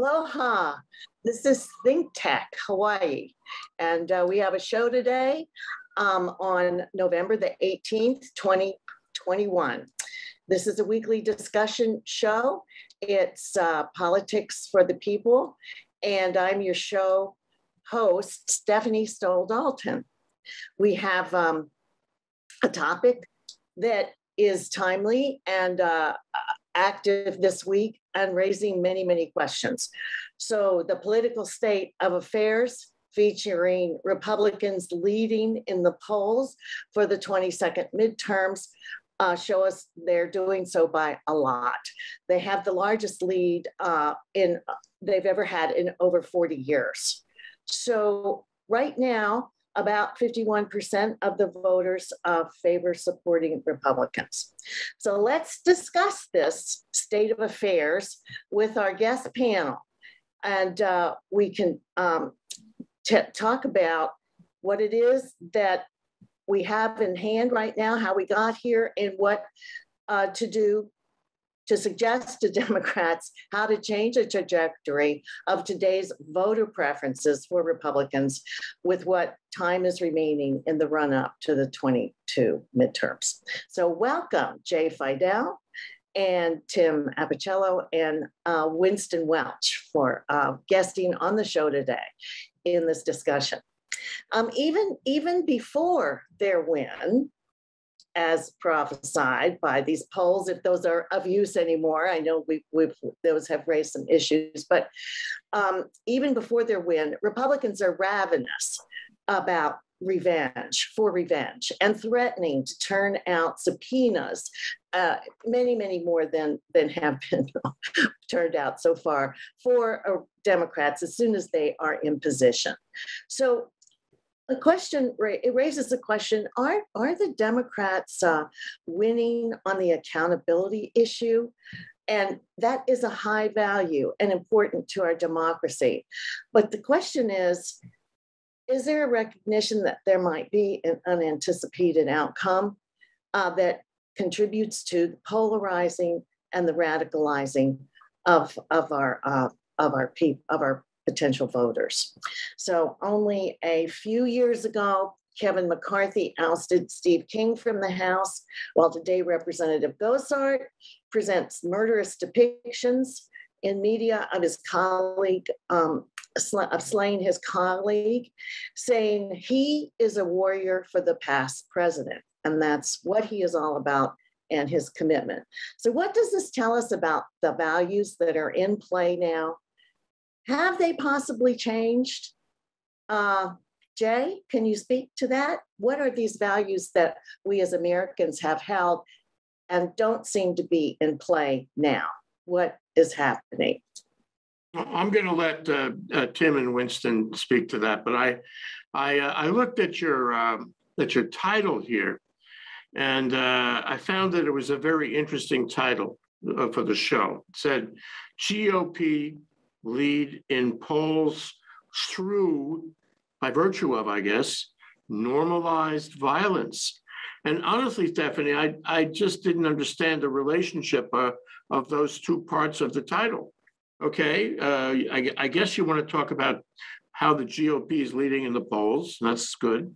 Aloha. This is Think Tech Hawaii. And uh, we have a show today um, on November the 18th, 2021. This is a weekly discussion show. It's uh, Politics for the People. And I'm your show host, Stephanie Stoll Dalton. We have um, a topic that is timely and uh, active this week and raising many, many questions. So, the political state of affairs featuring Republicans leading in the polls for the 22nd midterms. Uh, show us they're doing so by a lot. They have the largest lead uh, in they've ever had in over 40 years. So right now, about 51% of the voters uh, favor supporting Republicans. So let's discuss this state of affairs with our guest panel. And uh, we can um, talk about what it is that we have in hand right now, how we got here, and what uh, to do to suggest to Democrats how to change the trajectory of today's voter preferences for Republicans with what time is remaining in the run up to the 22 midterms. So, welcome, Jay Fidell and Tim Apicella and uh, Winston Welch for uh, guesting on the show today in this discussion. Um, even even before their win, as prophesied by these polls, if those are of use anymore. I know we, we've, those have raised some issues, but um, even before their win, Republicans are ravenous about revenge for revenge and threatening to turn out subpoenas uh, many many more than than have been turned out so far for uh, democrats as soon as they are in position so the question it raises the question: Are are the Democrats uh, winning on the accountability issue? And that is a high value and important to our democracy. But the question is: Is there a recognition that there might be an unanticipated outcome uh, that contributes to the polarizing and the radicalizing of of our uh, of our people of our potential voters. So only a few years ago, Kevin McCarthy ousted Steve King from the House, while today Representative Gosar presents murderous depictions in media of his colleague, um, of slaying his colleague, saying he is a warrior for the past president. And that's what he is all about and his commitment. So, what does this tell us about the values that are in play now have they possibly changed? Uh, Jay, can you speak to that? What are these values that we as Americans have held and don't seem to be in play now? What is happening? I'm going to let uh, uh, Tim and Winston speak to that, but I, I, uh, I looked at your um, at your title here, and uh, I found that it was a very interesting title uh, for the show. It said GOP lead in polls through, by virtue of, I guess, normalized violence. And honestly, Stephanie, I, I just didn't understand the relationship uh, of those two parts of the title. Okay, uh, I, I, guess you want to talk about how the GOP is leading in the polls. That's good.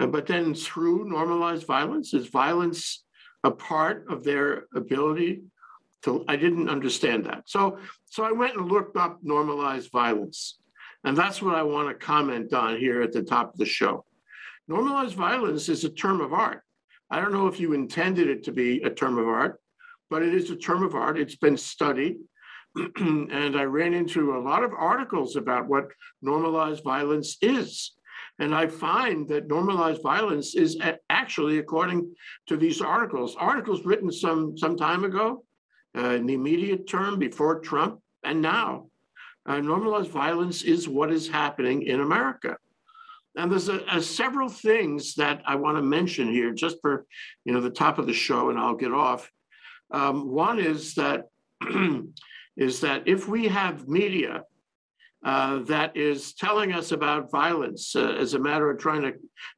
Uh, but then through normalized violence, is violence a part of their ability to, I didn't understand that. So, so I went and looked up normalized violence. And that's what I want to comment on here at the top of the show. Normalized violence is a term of art. I don't know if you intended it to be a term of art, but it is a term of art. It's been studied. and I ran into a lot of articles about what normalized violence is. And I find that normalized violence is actually, according to these articles, articles written some, some time ago, uh, in the immediate term before Trump and now. Uh, normalized violence is what is happening in America. And there's a, a several things that I want to mention here, just for you know the top of the show, and I'll get off. Um, one is that is that if we have media uh, that is telling us about violence uh, as a matter of trying to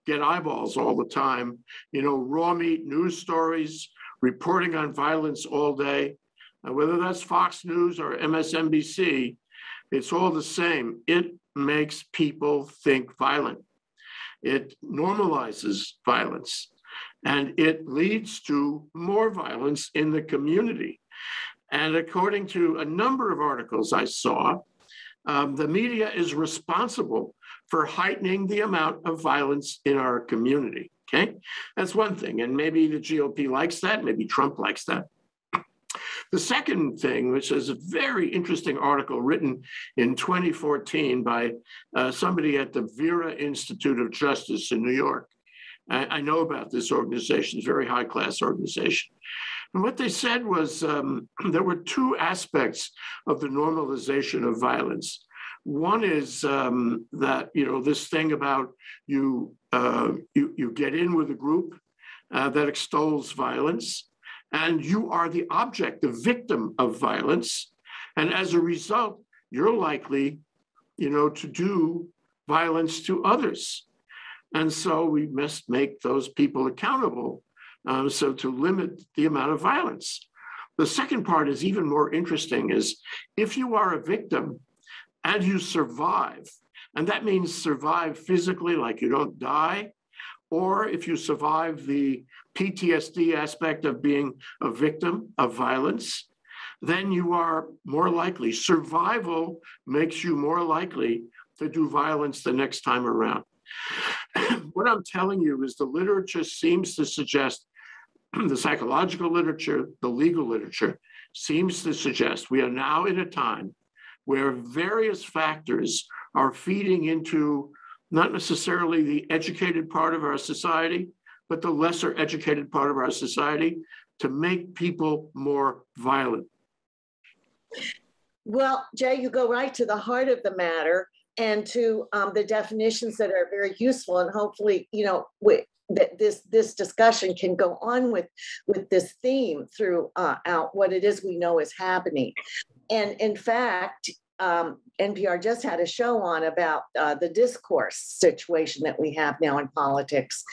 get eyeballs all the time, you know, raw meat news stories, reporting on violence all day, whether that's Fox News or MSNBC, It's all the same. It makes people think violent. It normalizes violence and it leads to more violence in the community. And according to a number of articles I saw, um, the media is responsible for heightening the amount of violence in our community. Okay, that's one thing. And maybe the GOP likes that, maybe Trump likes that. The second thing, which is a very interesting article written in 2014 by uh, somebody at the Vera Institute of Justice in New York. I, I know about this organization, it's a very high class organization. And what they said was um, there were two aspects of the normalization of violence. One is um, that you know this thing about you uh, you you get in with a group uh, that extols violence, and you are the object, the victim of violence, and as a result, you're likely, you know, to do violence to others, and so we must make those people accountable um, so to limit the amount of violence. The second part is even more interesting is if you are a victim and you survive, and that means survive physically, like you don't die, or if you survive the PTSD aspect of being a victim of violence, then you are more likely. Survival makes you more likely to do violence the next time around. what I'm telling you is the literature seems to suggest, the psychological literature, the legal literature, seems to suggest we are now in a time where various factors are feeding into not necessarily the educated part of our society, but the lesser educated part of our society to make people more violent. Well, Jay, you go right to the heart of the matter and to um, the definitions that are very useful and hopefully you know we, that this this discussion can go on with with this theme throughout uh, what it is we know is happening and in fact um, npr just had a show on about uh, the discourse situation that we have now in politics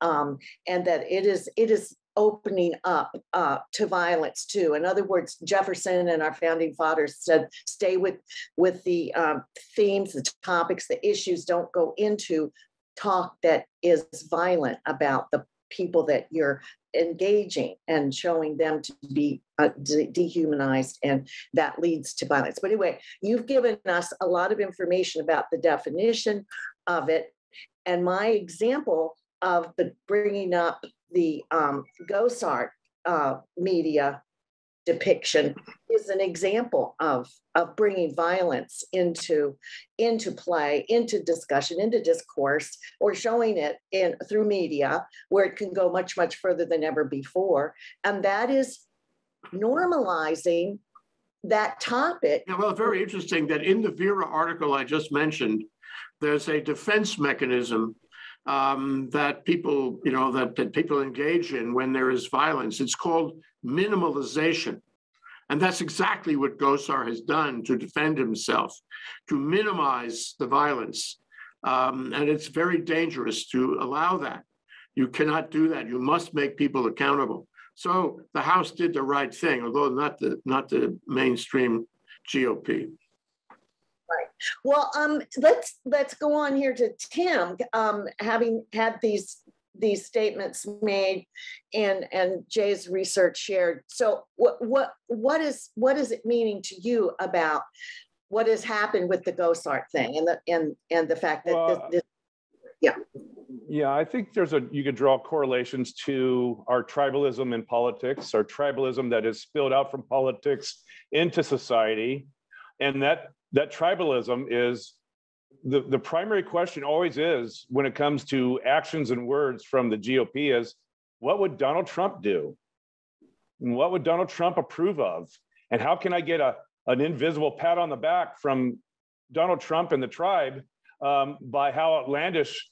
um, and that it is it is opening up uh, to violence too. In other words, Jefferson and our founding fathers said, stay with with the um, themes, the topics, the issues. Don't go into talk that is violent about the people that you're engaging and showing them to be uh, de- dehumanized and that leads to violence. But anyway you've given us a lot of information about the definition of it. And my example of the bringing up the um, Gosar uh, media depiction is an example of of bringing violence into into play into discussion into discourse or showing it in through media where it can go much much further than ever before and that is normalizing that topic yeah, well very interesting that in the vera article i just mentioned there's a defense mechanism um, that people, you know, that, that people engage in when there is violence. It's called minimalization. And that's exactly what Gosar has done to defend himself, to minimize the violence. Um, and it's very dangerous to allow that. You cannot do that. You must make people accountable. So the House did the right thing, although not the not the mainstream GOP. Right. Well, um, let's let's go on here to Tim. Um, having had these these statements made and and Jay's research shared. So what what what is what is it meaning to you about what has happened with the Gosar thing and the and and the fact that well, this, this, yeah. Yeah, I think there's a you could draw correlations to our tribalism in politics, our tribalism that is spilled out from politics into society, and that that tribalism is the, the primary question always is when it comes to actions and words from the GOP is what would Donald Trump do? And what would Donald Trump approve of? And how can I get a, an invisible pat on the back from Donald Trump and the tribe um, by how outlandish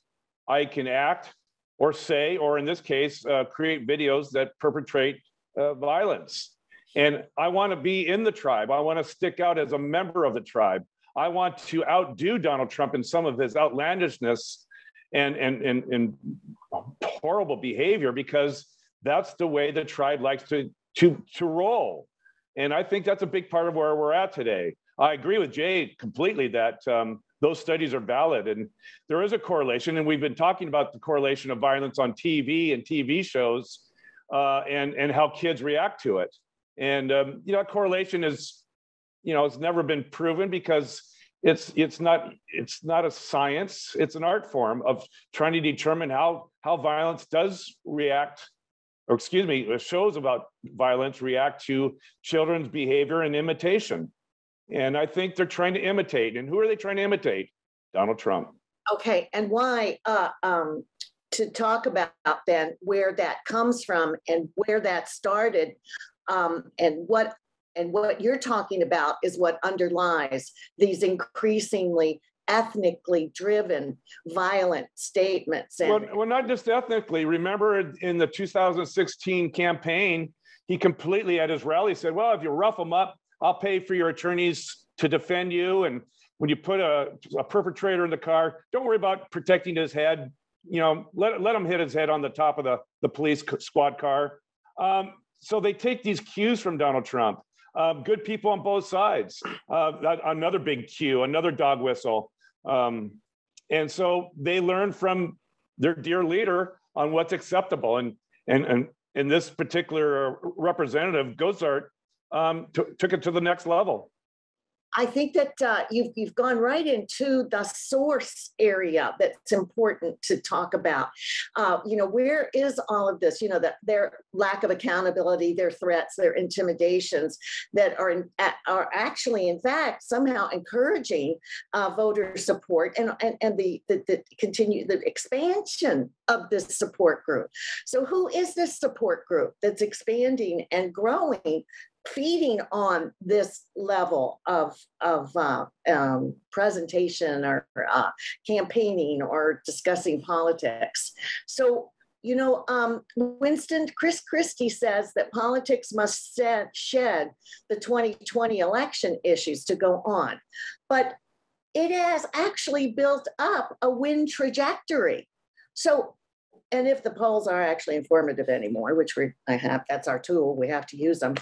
I can act or say, or in this case, uh, create videos that perpetrate uh, violence? And I want to be in the tribe. I want to stick out as a member of the tribe. I want to outdo Donald Trump in some of his outlandishness and, and, and, and horrible behavior because that's the way the tribe likes to, to, to roll. And I think that's a big part of where we're at today. I agree with Jay completely that um, those studies are valid and there is a correlation. And we've been talking about the correlation of violence on TV and TV shows uh, and, and how kids react to it. And, um, you know, correlation is, you know, it's never been proven because it's it's not it's not a science it's an art form of trying to determine how how violence does react or excuse me shows about violence react to children's behavior and imitation and I think they're trying to imitate. And who are they trying to imitate? Donald Trump. Okay, and why? Uh, um, to talk about then where that comes from and where that started, um, and what and what you're talking about is what underlies these increasingly ethnically driven violent statements. Well, well, not just ethnically. Remember in the 2016 campaign, he completely at his rally said, "Well, if you rough them up, I'll pay for your attorneys to defend you. And when you put a, a perpetrator in the car, don't worry about protecting his head. You know, let, let him hit his head on the top of the, the police squad car. Um, so they take these cues from Donald Trump. Um, good people on both sides. Uh, that, another big cue, another dog whistle. Um, and so they learn from their dear leader on what's acceptable. And and and in this particular representative, Gosar, um, t- took it to the next level. I think that uh, you've you've gone right into the source area that's important to talk about. Uh, you know, where is all of this? You know, that their lack of accountability, their threats, their intimidations that are are actually, in fact, somehow encouraging uh, voter support and and, and the, the the continue the expansion of this support group. So, who is this support group that's expanding and growing feeding on this level of, of uh, um, presentation or uh, campaigning or discussing politics. So, you know, um, Winston, Chris Christie says that politics must set, shed the 2020 election issues to go on. But it has actually built up a win trajectory. So and if the polls are actually informative anymore, which we I have, that's our tool, we have to use them,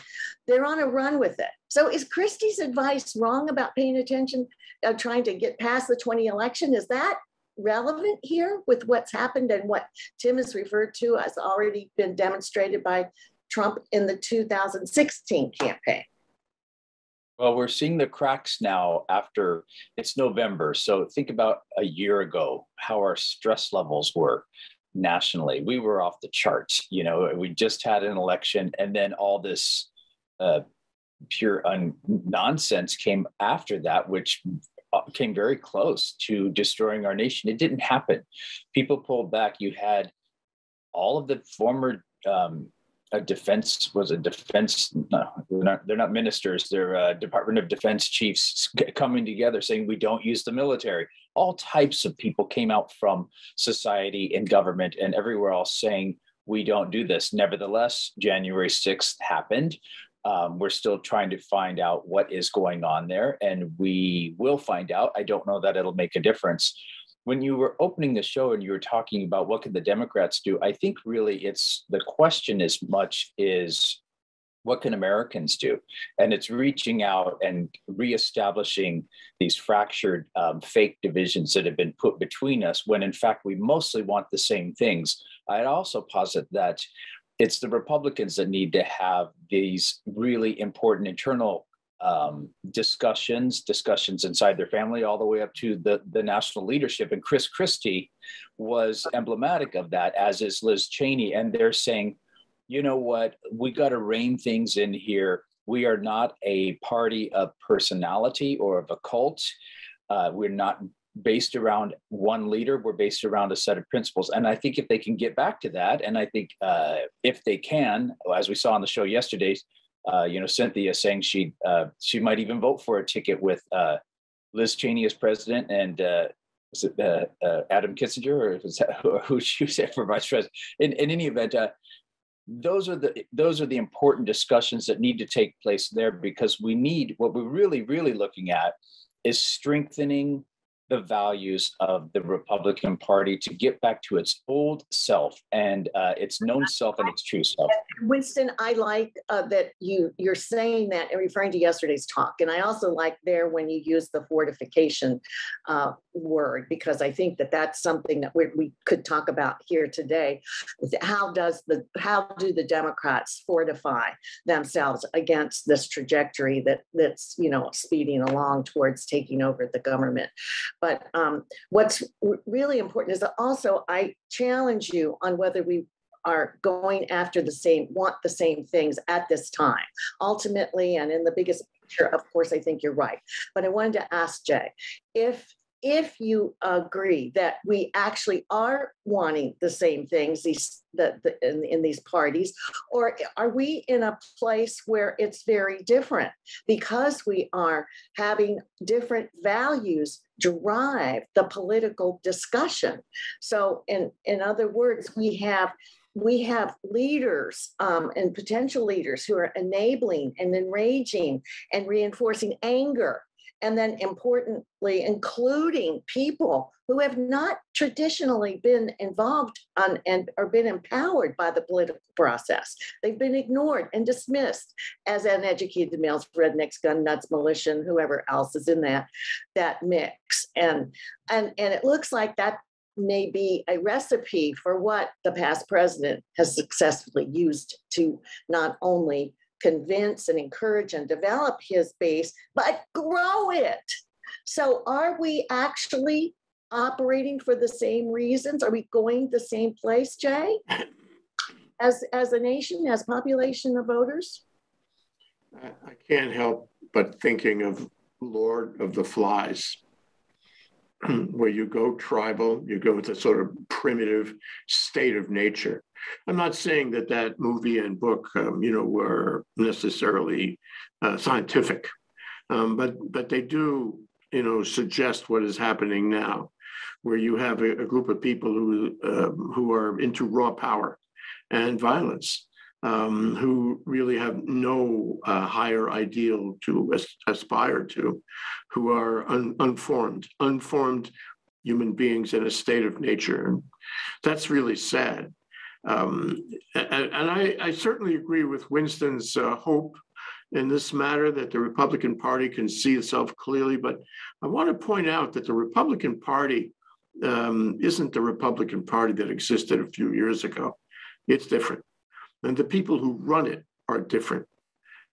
they're on a run with it. So is Christie's advice wrong about paying attention, uh, trying to get past the 20 election? Is that relevant here with what's happened and what Tim has referred to as already been demonstrated by Trump in the 2016 campaign? Well, we're seeing the cracks now after it's November. So think about a year ago, how our stress levels were nationally. We were off the charts. You know, we just had an election, and then all this uh, pure un- nonsense came after that, which uh, came very close to destroying our nation. It didn't happen. People pulled back. You had all of the former um, a defense was a defense no, they're not they're not ministers they're uh, department of defense chiefs coming together saying we don't use the military all types of people came out from society and government and everywhere else saying we don't do this. Nevertheless january 6th happened. Um, we're still trying to find out what is going on there and we will find out. I don't know that it'll make a difference. When you were opening the show and you were talking about what could the Democrats do, I think really it's the question as much is what can Americans do? And it's reaching out and reestablishing these fractured um, fake divisions that have been put between us when in fact we mostly want the same things. I'd also posit that it's the Republicans that need to have these really important internal um, discussions, discussions inside their family, all the way up to the, the national leadership. And Chris Christie was emblematic of that, as is Liz Cheney. And they're saying, you know what, we got to rein things in here. We are not a party of personality or of a cult. Uh, we're not based around one leader. We're based around a set of principles. And I think if they can get back to that, and I think uh, if they can, as we saw on the show yesterday, uh, you know, Cynthia saying she uh, she might even vote for a ticket with uh, Liz Cheney as president and uh, was it uh, uh, Adam Kinzinger or that who, who she said for vice president? In, in any event, those are the those are the important discussions that need to take place there because we need what we're really really looking at is strengthening the values of the Republican Party to get back to its old self and uh, its known self and its true self. Winston, I like uh, that you, you're saying that and referring to yesterday's talk. And I also like there when you use the fortification uh, word, because I think that that's something that we, we could talk about here today. How does the, how do the Democrats fortify themselves against this trajectory that, that's, you know, speeding along towards taking over the government? But um, what's really important is that also I challenge you on whether we are going after the same, want the same things at this time. Ultimately, and in the biggest picture, of course, I think you're right. But I wanted to ask Jay, if if you agree that we actually are wanting the same things these the, in, in these parties or are we in a place where it's very different? Because we are having different values drive the political discussion. So in in other words we have we have leaders um, and potential leaders who are enabling and enraging and reinforcing anger and then importantly, including people who have not traditionally been involved on and or been empowered by the political process. They've been ignored and dismissed as uneducated males, rednecks, gun nuts, militia, whoever else is in that that mix. And and and it looks like that may be a recipe for what the past president has successfully used to not only convince and encourage and develop his base, but grow it. So, are we actually operating for the same reasons? Are we going the same place, Jay? As, as a nation, as population of voters? I can't help but thinking of Lord of the Flies, where you go tribal, you go with a sort of primitive state of nature. I'm not saying that that movie and book, um, you know, were necessarily uh, scientific, um, but but they do, you know, suggest what is happening now, where you have a, a group of people who uh, who are into raw power and violence, um, who really have no uh, higher ideal to as- aspire to, who are un- unformed, unformed human beings in a state of nature. And that's really sad. Um, and, and I, I, certainly agree with Winston's uh, hope in this matter that the Republican Party can see itself clearly. But I want to point out that the Republican Party um, isn't the Republican Party that existed a few years ago. It's different. And the people who run it are different.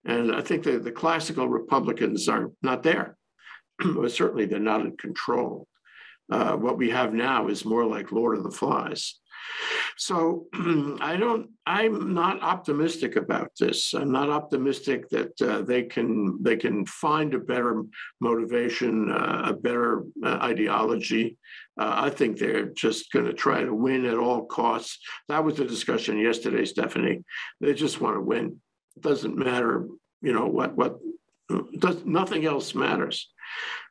And I think that the classical Republicans are not there. but certainly they're not in control. Uh, what we have now is more like Lord of the Flies. So I don't, I'm not optimistic about this. I'm not optimistic that uh, they can they can find a better motivation, uh, a better uh, ideology. Uh, I think they're just going to try to win at all costs. That was the discussion yesterday, Stephanie. They just want to win. It doesn't matter, you know what what does nothing else matters.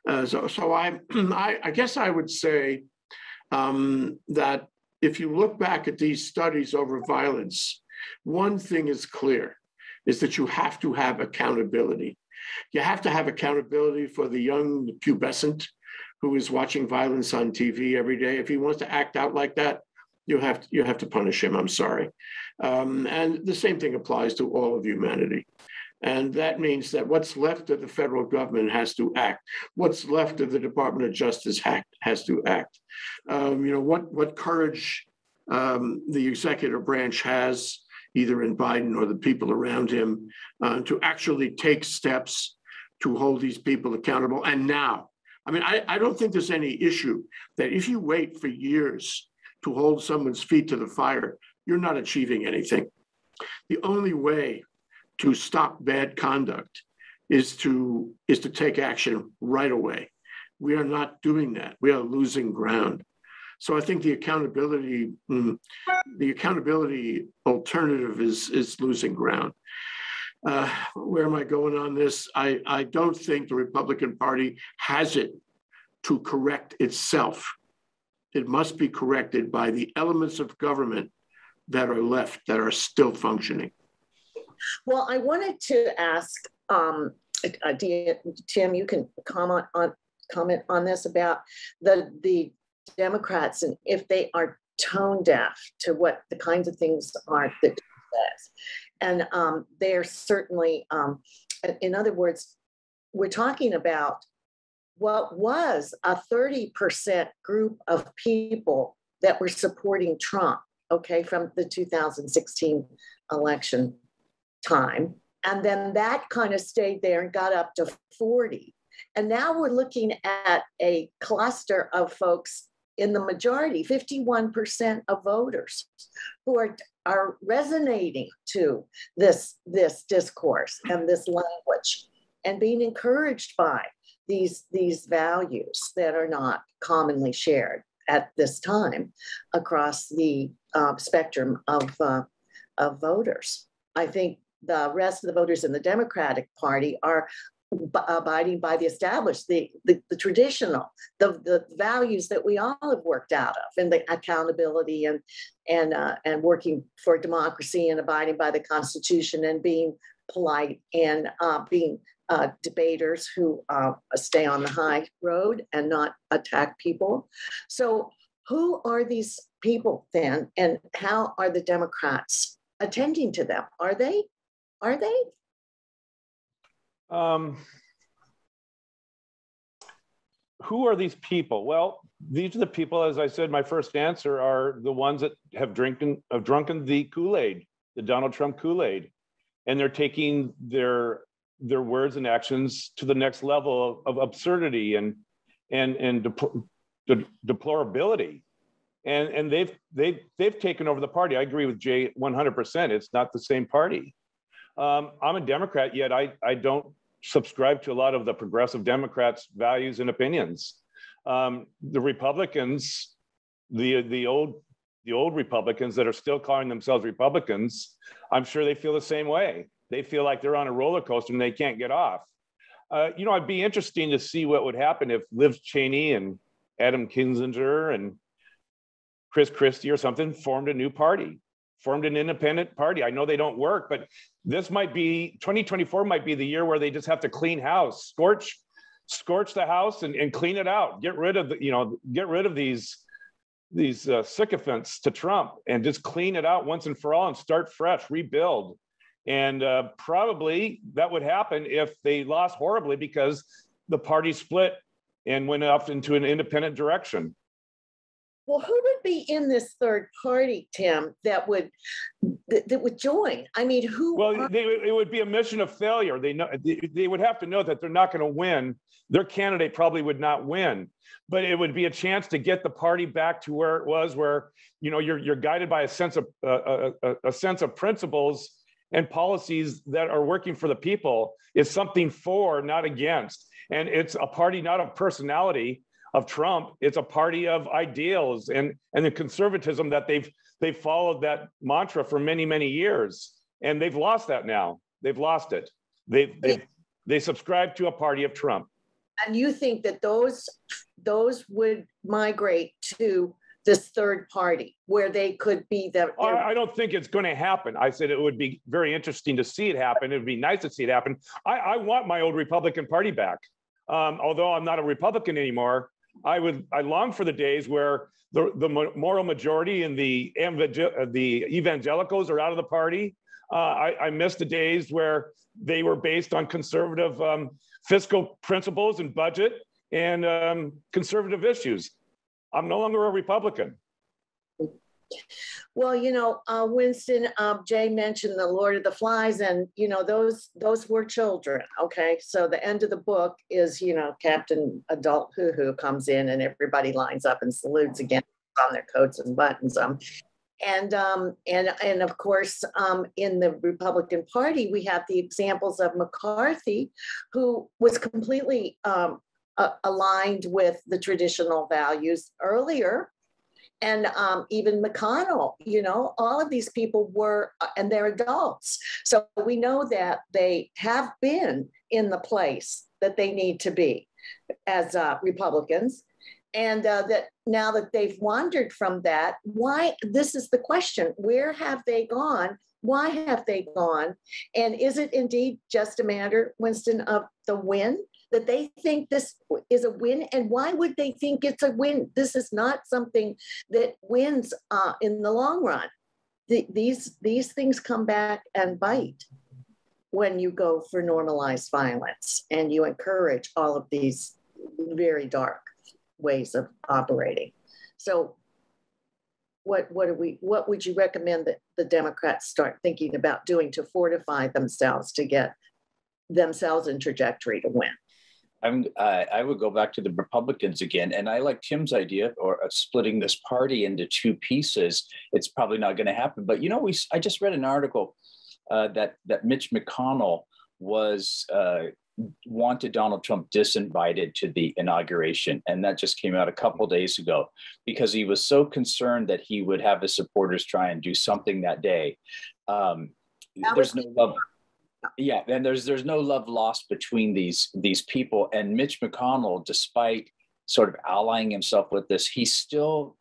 Uh, so so I, I I guess I would say um, that if you look back at these studies over violence, one thing is clear is that you have to have accountability. You have to have accountability for the young pubescent who is watching violence on TV every day. If he wants to act out like that, you have to, you have to punish him. I'm sorry. Um, and the same thing applies to all of humanity. And that means that what's left of the federal government has to act. What's left of the Department of Justice has to act. Um, you know, what, what courage um, the executive branch has, either in Biden or the people around him, uh, to actually take steps to hold these people accountable. And now, I mean, I, I don't think there's any issue that if you wait for years to hold someone's feet to the fire, you're not achieving anything. The only way to stop bad conduct is to is to take action right away. We are not doing that. We are losing ground. So I think the accountability mm, the accountability alternative is is losing ground. Uh, where am I going on this? I, I don't think the Republican Party has it to correct itself. It must be corrected by the elements of government that are left that are still functioning. Well, I wanted to ask um, uh, Tim. You can comment on comment on this about the the Democrats and if they are tone deaf to what the kinds of things are that says. And um, they're certainly, um, in- in other words, we're talking about what was a 30% group of people that were supporting Trump, okay, from the 2016 election time. And then that kind of stayed there and got up to 40. And now we're looking at a cluster of folks in the majority, 51% of voters who are, are resonating to this, this discourse and this language and being encouraged by these, these values that are not commonly shared at this time across the uh, spectrum of, uh, of voters. I think the rest of the voters in the Democratic Party are abiding by the established, the, the, the traditional, the, the values that we all have worked out of, and the accountability and and uh, and working for democracy and abiding by the Constitution and being polite and uh, being uh, debaters who uh, stay on the high road and not attack people. So, who are these people then, and how are the Democrats attending to them? Are they? Are they? Um, who are these people? Well, these are the people, as I said, my first answer are the ones that have drinking have drunken the Kool-Aid, the Donald Trump Kool-Aid. And they're taking their their words and actions to the next level of, of absurdity and and and depl- de- deplorability. And and they've they've they've taken over the party. I agree with Jay 100%. It's not the same party. Um, I'm a Democrat, yet I, I don't subscribe to a lot of the progressive Democrats' values and opinions. Um, the Republicans, the the old the old Republicans that are still calling themselves Republicans, I'm sure they feel the same way. They feel like they're on a roller coaster and they can't get off. Uh, you know, it'd be interesting to see what would happen if Liz Cheney and Adam Kinzinger and Chris Christie or something formed a new party formed an independent party. I know they don't work, but this might be 2024 might be the year where they just have to clean house, scorch, scorch the house and, and clean it out. Get rid of the, you know, get rid of these these uh, sycophants to Trump and just clean it out once and for all and start fresh, rebuild. And uh, probably that would happen if they lost horribly because the party split and went off into an independent direction. Well, who would be in this third party, Tim, that would that, that would join? I mean, who? Well, are- they, it would be a mission of failure. They know they, they would have to know that they're not going to win. Their candidate probably would not win, but it would be a chance to get the party back to where it was, where you know you're you're guided by a sense of uh, a, a sense of principles and policies that are working for the people. Is something for, not against, and it's a party not of personality of Trump. It's a party of ideals and and the conservatism that they've they've followed that mantra for many many years, and they've lost that now. They've lost it. They they they subscribe to a party of Trump. and you think that those those would migrate to this third party where they could be the I, I don't think it's going to happen. I said it would be very interesting to see it happen. It would be nice to see it happen. I, I want my old Republican Party back. Um, although I'm not a Republican anymore, I would I long for the days where the, the moral majority and the uh, the evangelicals are out of the party. Uh, I, I miss the days where they were based on conservative um, fiscal principles and budget and um, conservative issues. I'm no longer a Republican. Well you know uh, winston uh, jay mentioned the lord of the flies and you know those those were children okay? So the end of the book is you know captain adult hoo hoo comes in and everybody lines up and salutes again on their coats and buttons um and um and and of course um in the republican party we have the examples of mccarthy who was completely um uh, aligned with the traditional values earlier and um, even McConnell, you know, all of these people were, uh, and they're adults. So we know that they have been in the place that they need to be as uh, Republicans. And uh, that now that they've wandered from that, why? This is the question where have they gone? Why have they gone? And is it indeed just a matter, Winston, of the win? That they think this is a win, and why would they think it's a win? This is not something that wins uh, in the long run. the, these these things come back and bite when you go for normalized violence and you encourage all of these very dark ways of operating. So what what do we what would you recommend that the Democrats start thinking about doing to fortify themselves to get themselves in trajectory to win? I'm, uh, I would go back to the Republicans again, and I like Tim's idea or uh, splitting this party into two pieces. It's probably not going to happen, but you know, we I just read an article uh, that that Mitch McConnell was uh, wanted Donald Trump disinvited to the inauguration, and that just came out a couple days ago because he was so concerned that he would have his supporters try and do something that day. Um, there's no love yeah and there's there's no love lost between these these people. And mitch mcconnell despite sort of allying himself with this he's still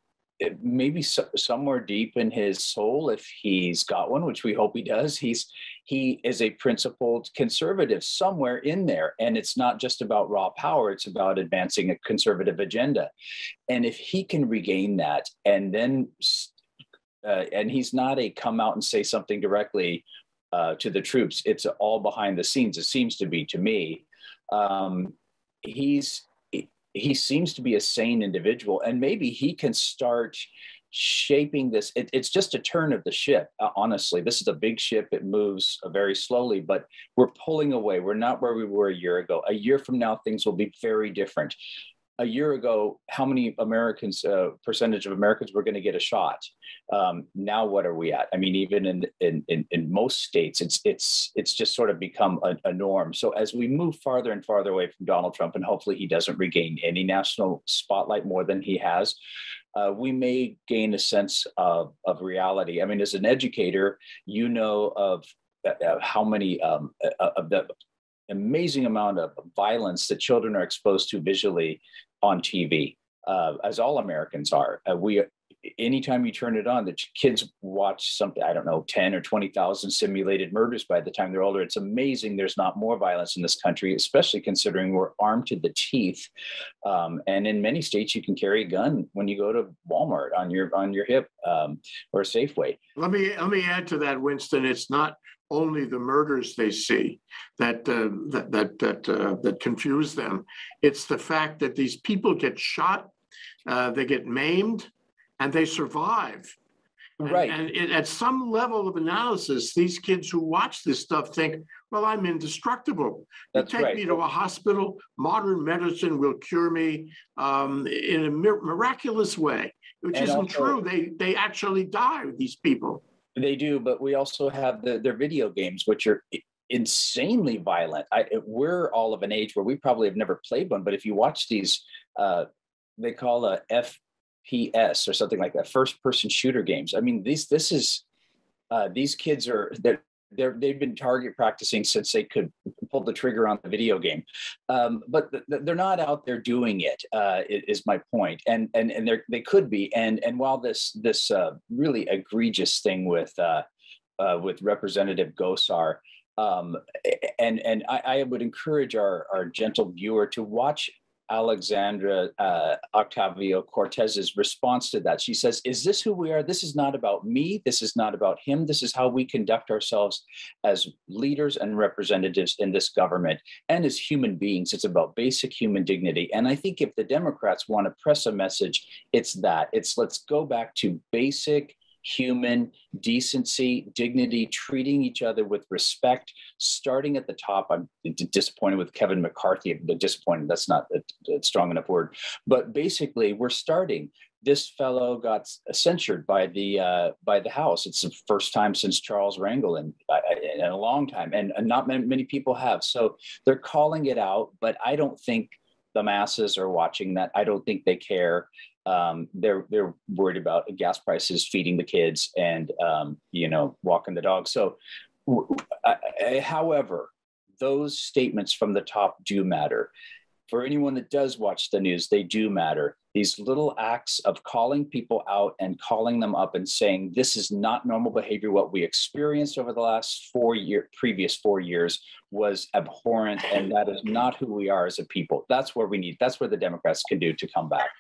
maybe so, somewhere deep in his soul if he's got one which we hope he does he's he is a principled conservative somewhere in there. And it's not just about raw power it's about advancing a conservative agenda. And if he can regain that and then uh, and he's not a come out and say something directly uh, to the troops. It's all behind the scenes. It seems to be to me. Um, he's he seems to be a sane individual, and maybe he can start shaping this. It, it's just a turn of the ship. Uh, honestly, this is a big ship. It moves uh, very slowly, but we're pulling away. We're not where we were a year ago. A year from now, things will be very different a year ago, how many Americans, uh, percentage of Americans were going to get a shot? Um, now, what are we at? I mean, even in, in, in, in, most states, it's, it's, it's just sort of become a, a, norm. So as we move farther and farther away from Donald Trump, and hopefully he doesn't regain any national spotlight more than he has, uh, we may gain a sense of, of reality. I mean, as an educator, you know of uh, how many um, uh, of the amazing amount of violence that children are exposed to visually on TV, uh, as all Americans are. Uh, we anytime you turn it on, the kids watch something, I don't know, 10 or 20,000 simulated murders by the time they're older. It's amazing there's not more violence in this country, especially considering we're armed to the teeth. Um, and in many states, you can carry a gun when you go to Walmart on your on your hip um, or Safeway. Let me let me add to that, Winston. It's not only the murders they see that uh, that that that, uh, that confuse them. It's the fact that these people get shot, uh, they get maimed, and they survive. Right. And, and it, at some level of analysis, these kids who watch this stuff think, "Well, I'm indestructible. That's you take right. me to a hospital. Modern medicine will cure me um, in a miraculous way." Which and isn't also, true. They they actually die. These people. They do, but we also have the, their video games, which are insanely violent. I, we're all of an age where we probably have never played one, but if you watch these, uh, they call a FPS or something like that, first person shooter games. I mean, these this is uh, these kids are they're they're, they've been target practicing since they could pull the trigger on the video game, um, but th- they're not out there doing it. Uh, is my point, and and and they could be. And and while this this uh, really egregious thing with uh, uh with Representative Gosar. Um, and and I, I, would encourage our, our gentle viewer to watch Alexandra uh, Ocasio Cortez's response to that. She says, Is this who we are? This is not about me. This is not about him. This is how we conduct ourselves as leaders and representatives in this government and as human beings. It's about basic human dignity. And I think if the Democrats want to press a message, it's that. It's let's go back to basic human decency, dignity, treating each other with respect, starting at the top. I'm disappointed with Kevin McCarthy. Disappointed, that's not a, a strong enough word. But basically, we're starting. This fellow got censured by the uh, by the House. It's the first time since Charles Rangel in, uh, in a long time, and, not many people have. So they're calling it out, but I don't think the masses are watching that. I don't think they care um, they're they're worried about gas prices, feeding the kids, and um, you know walking the dog. So, however, those statements from the top do matter. For anyone that does watch the news, they do matter. These little acts of calling people out and calling them up and saying this is not normal behavior. What we experienced over the last four year, previous four years, was abhorrent, and that is not who we are as a people. That's where we need. That's where the Democrats can do to come back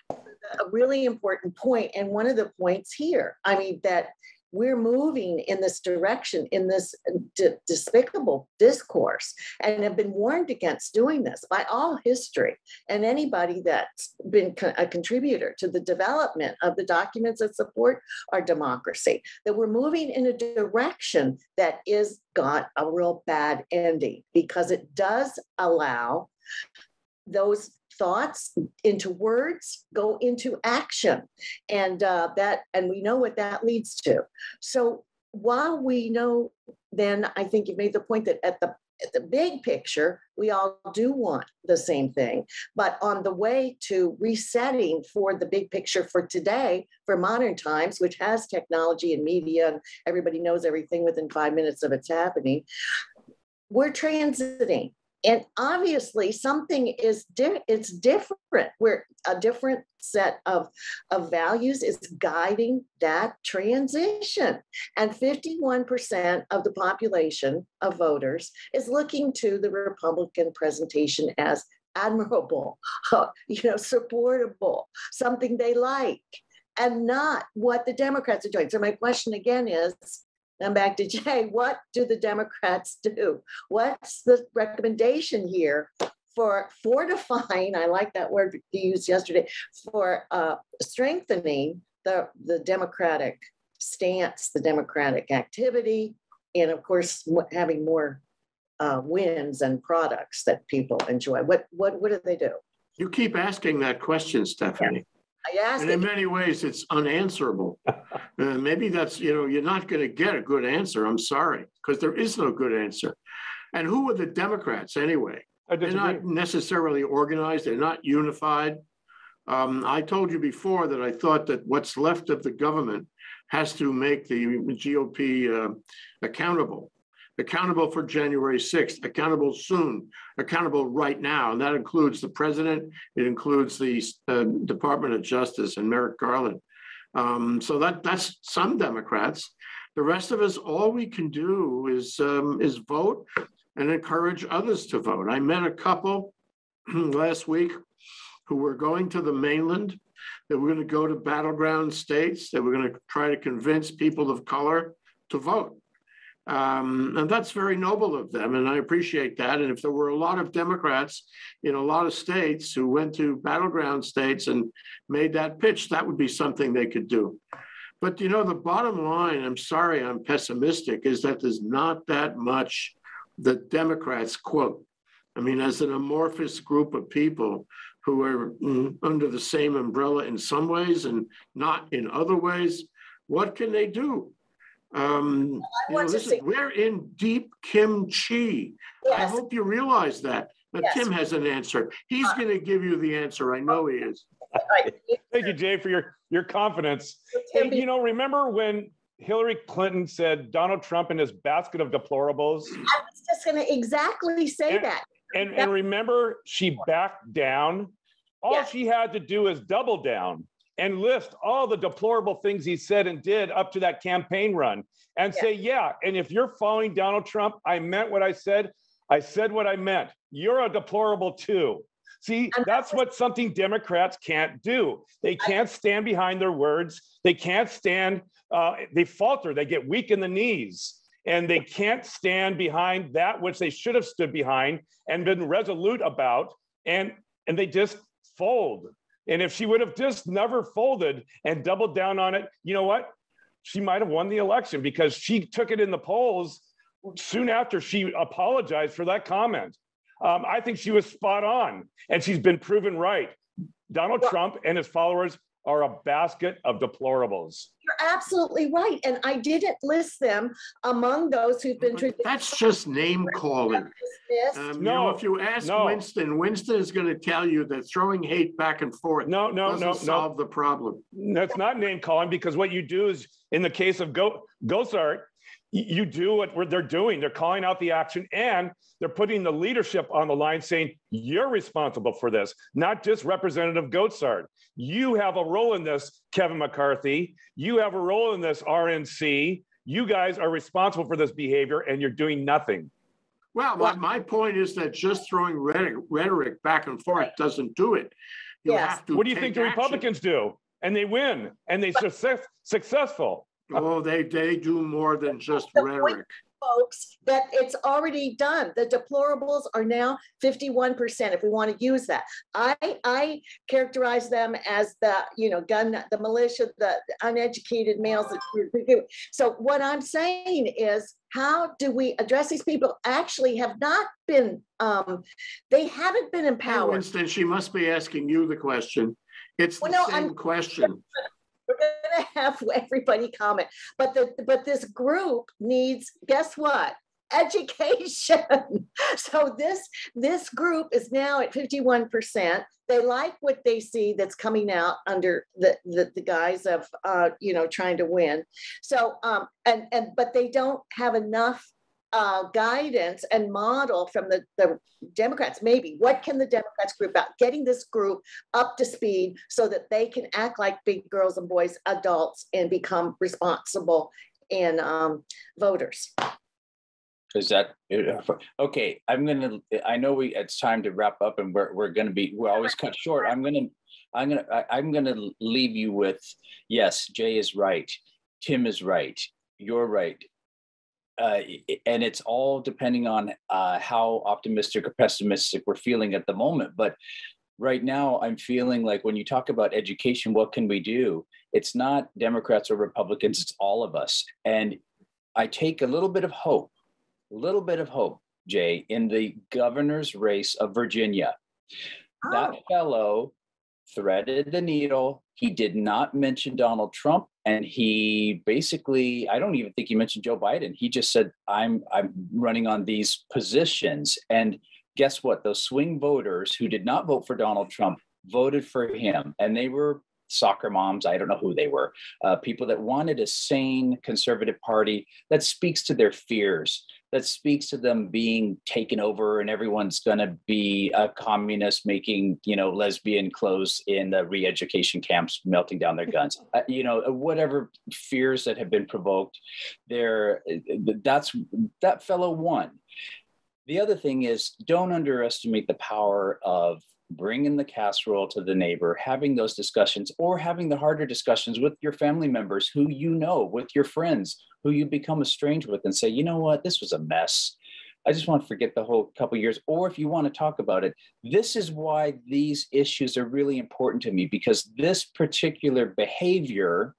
a really important point and one of the points here i mean that we're moving in this direction, in this uh, d- despicable discourse, and have been warned against doing this by all history and anybody that's been co- a contributor to the development of the documents that support our democracy. That we're moving in a direction that is got a real bad ending because it does allow those thoughts into words go into action. And uh, that and we know what that leads to. So while we know then i think you made the point that at the at the big picture we all do want the same thing. But on the way to resetting for the big picture for today for modern times which has technology and media and everybody knows everything within five minutes of it's happening we're transiting and obviously something is di- it's different where a different set of, of values is guiding that transition. And 51% of the population of voters is looking to the republican presentation as admirable uh, you know supportable something they like and not what the democrats are doing. So my question again is and back to Jay, what do the Democrats do? What's the recommendation here for fortifying? I like that word you used yesterday for uh, strengthening the, the Democratic stance, the Democratic activity, and of course, having more uh, wins and products that people enjoy. What, what, what do they do? You keep asking that question, Stephanie. I asked And in it, many ways, it's unanswerable. Uh, maybe that's, you know, you're not going to get a good answer. I'm sorry, because there is no good answer. And who are the Democrats anyway? They're not necessarily organized. They're not unified. Um, I told you before that I thought that what's left of the government has to make the GOP uh, accountable, accountable for January 6th, accountable soon, accountable right now. And that includes the president. It includes the uh, Department of Justice and Merrick Garland. Um, so that that's some Democrats. The rest of us, all we can do is um, is vote and encourage others to vote. I met a couple last week who were going to the mainland. They were going to go to battleground states. They were going to try to convince people of color to vote. Um, and that's very noble of them, and I appreciate that. And if there were a lot of Democrats in a lot of states who went to battleground states and made that pitch, that would be something they could do. But you know, the bottom line, I'm sorry, I'm pessimistic, is that there's not that much the Democrats quote. I mean, as an amorphous group of people who are mm, under the same umbrella in some ways and not in other ways, what can they do? Um, I you know, to this is, we're in deep kimchi. I hope you realize that. But Yes. Tim has an answer. He's Uh, going to give you the answer. I know he is. Thank you, Jay, for your, your confidence. Tim, Hey, you know, remember when Hillary Clinton said Donald Trump in his basket of deplorables? I was just gonna exactly say Yeah. that. And, and remember, she backed down. All Yeah. she had to do is double down and list all the deplorable things he said and did up to that campaign run and Yeah. say, yeah, and if you're following Donald Trump, I meant what I said. I said what I meant. You're a deplorable too. See, that's what something Democrats can't do. They can't stand behind their words. They can't stand, uh, they falter, they get weak in the knees and they can't stand behind that which they should have stood behind and been resolute about and and they just fold and if she would have just never folded and doubled down on it you know what? She might have won the election because she took it in the polls soon after she apologized for that comment. Um, i think she was spot on and she's been proven right. Donald trump and his followers are a basket of deplorables You're absolutely right. And I didn't list them among those who've been. But That's just name calling. dismissed. Um, you know, No, if you ask no. Winston, Winston is going to tell you that throwing hate back and forth no no doesn't no no solve the problem. That's not name calling because what you do is, in the case of Go Gosar, y- you do what they're doing. They're calling out the action and they're putting the leadership on the line saying, you're responsible for this, not just Representative Gosar. You have a role in this, Kevin McCarthy. You have a role in this, RNC. You guys are responsible for this behavior and you're doing nothing. Well, my, my point is that just throwing rhetoric, rhetoric back and forth doesn't do it. You Yes. have to What do you think the action. Republicans do? And they win and they success, successful. Oh, they, they do more than just The point- rhetoric. folks that it's already done. The deplorables are now fifty-one percent, if we want to use that. I, I characterize them as the, you know, gun, the militia, the uneducated males. that- So what I'm saying is, how do we address these people actually have not been, um, they haven't been empowered. Winston, she must be asking you the question. It's Well, the no, I'm- same question. We're gonna have everybody comment, but the, but this group needs, guess what? Education. So this, this group is now at fifty-one percent. They like what they see that's coming out under the, the, the guise of, uh, you know, trying to win. So, um, and, and, but they don't have enough uh, guidance and model from the, the Democrats, maybe. What can the Democrats group about? Getting this group up to speed so that they can act like big girls and boys, adults, and become responsible and um, voters. Is that, okay, I'm gonna, I know we, it's time to wrap up and we're, we're gonna be, we're always cut short. I'm gonna, I'm gonna, I'm gonna leave you with, yes, Jay is right. Tim is right. You're right. Uh, and it's all depending on uh, how optimistic or pessimistic we're feeling at the moment. But right now, I'm feeling like when you talk about education, what can we do? It's not Democrats or Republicans, it's all of us. And I take a little bit of hope a little bit of hope, Jay, in the governor's race of Virginia. That Oh, fellow threaded the needle. He did not mention Donald Trump, and he basically, I don't even think he mentioned Joe Biden. He just said, "I'm I'm running on these positions." And guess what? Those swing voters who did not vote for Donald Trump voted for him, and they were soccer moms. I don't know who they were. Uh, people that wanted a sane conservative party that speaks to their fears that speaks to them being taken over and everyone's going to be a communist making you know lesbian clothes in the re-education camps melting down their guns. Uh, you know whatever fears that have been provoked there that's that fellow won. The other thing is don't underestimate the power of bringing the casserole to the neighbor having those discussions or having the harder discussions with your family members who you know with your friends who you become estranged with and say, you know what, this was a mess. I just want to forget the whole couple years. Or if you want to talk about it, this is why these issues are really important to me because this particular behavior,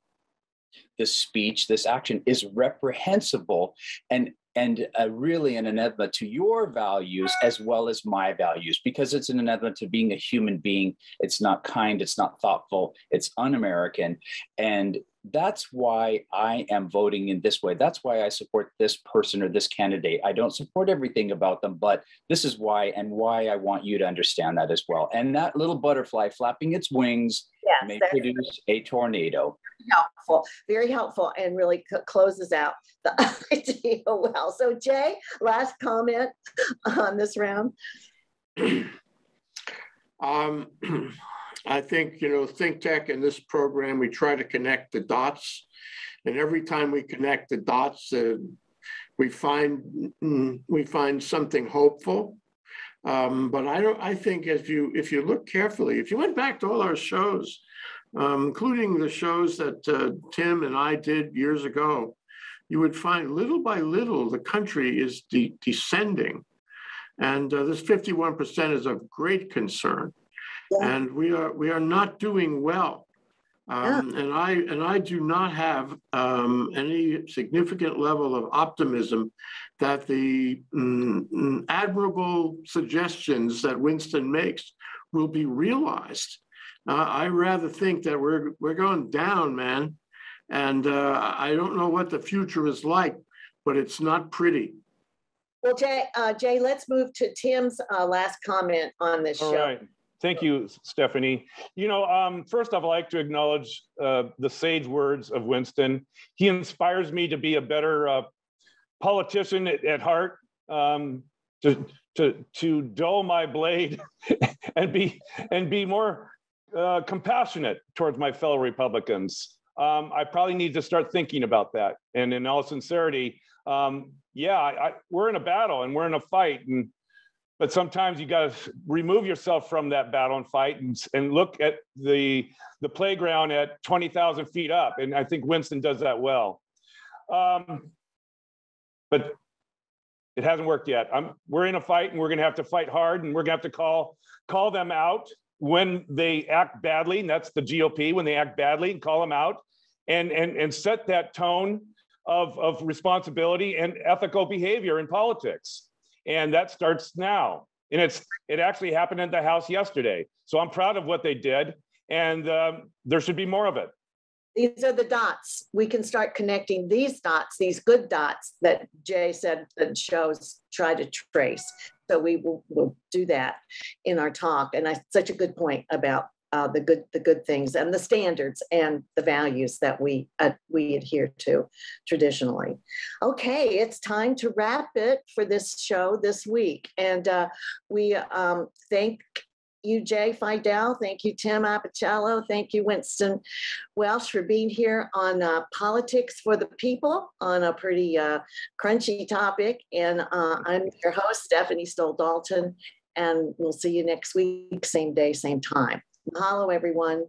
this speech, this action is reprehensible and and uh, really an anathema to your values as well as my values because it's an anathema to being a human being. It's not kind, it's not thoughtful, it's un-American, and that's why I am voting in this way. That's why I support this person or this candidate. I don't support everything about them, but this is why and why I want you to understand that as well. And that little butterfly flapping its wings Yes, may produce a tornado. helpful, very helpful, and really c- closes out the idea well. So Jay, last comment on this round? Um, I think, you know, Think Tech in this program, we try to connect the dots. And every time we connect the dots, uh, we find, mm, we find something hopeful. Um, but I don't, I think if you, if you look carefully, if you went back to all our shows, um, including the shows that uh, Tim and I did years ago, you would find little by little, the country is de- descending. And uh, this 51% is of great concern. Yeah. And we are, we are not doing well. Um, and I, and I do not have um, any significant level of optimism that the mm, mm, admirable suggestions that Winston makes will be realized. Uh, I rather think that we're, we're going down, man. And uh, I don't know what the future is like, but it's not pretty. Well, Jay, uh, Jay, let's move to Tim's uh, last comment on this All show. right. Thank you, Stephanie. You know, um, first I'd like to acknowledge uh, the sage words of Winston. He inspires me to be a better uh, politician at, at heart, um, to, to, to dull my blade and be, and be more uh, compassionate towards my fellow Republicans. Um, I probably need to start thinking about that. And in all sincerity, um, yeah, I, I, we're in a battle and we're in a fight. And but sometimes you got to remove yourself from that battle and fight and, and look at the the playground at 20,000 feet up. And I think Winston does that well. Um, but it hasn't worked yet. I'm, we're in a fight and we're going to have to fight hard and we're going to have to call call them out when they act badly. And that's the GOP when they act badly and call them out and and and set that tone of of responsibility and ethical behavior in politics. And that starts now. And it's it actually happened in the House yesterday. So I'm proud of what they did, and um, there should be more of it. These are the dots. We can start connecting these dots, these good dots that Jay said that shows try to trace. So we will will do that in our talk. And I such a good point about uh, the good the good things and the standards and the values that we uh, we adhere to traditionally. Okay, it's time to wrap it for this show this week, and uh, we um, thank you, Jay Fidell. Thank you, Tim Apicella. Thank you, Winston Welch, for being here on uh, Politics for the People on a pretty uh, crunchy topic. And uh, I'm your host, Stephanie Stoll Dalton, and we'll see you next week, same day, same time. Mahalo, everyone.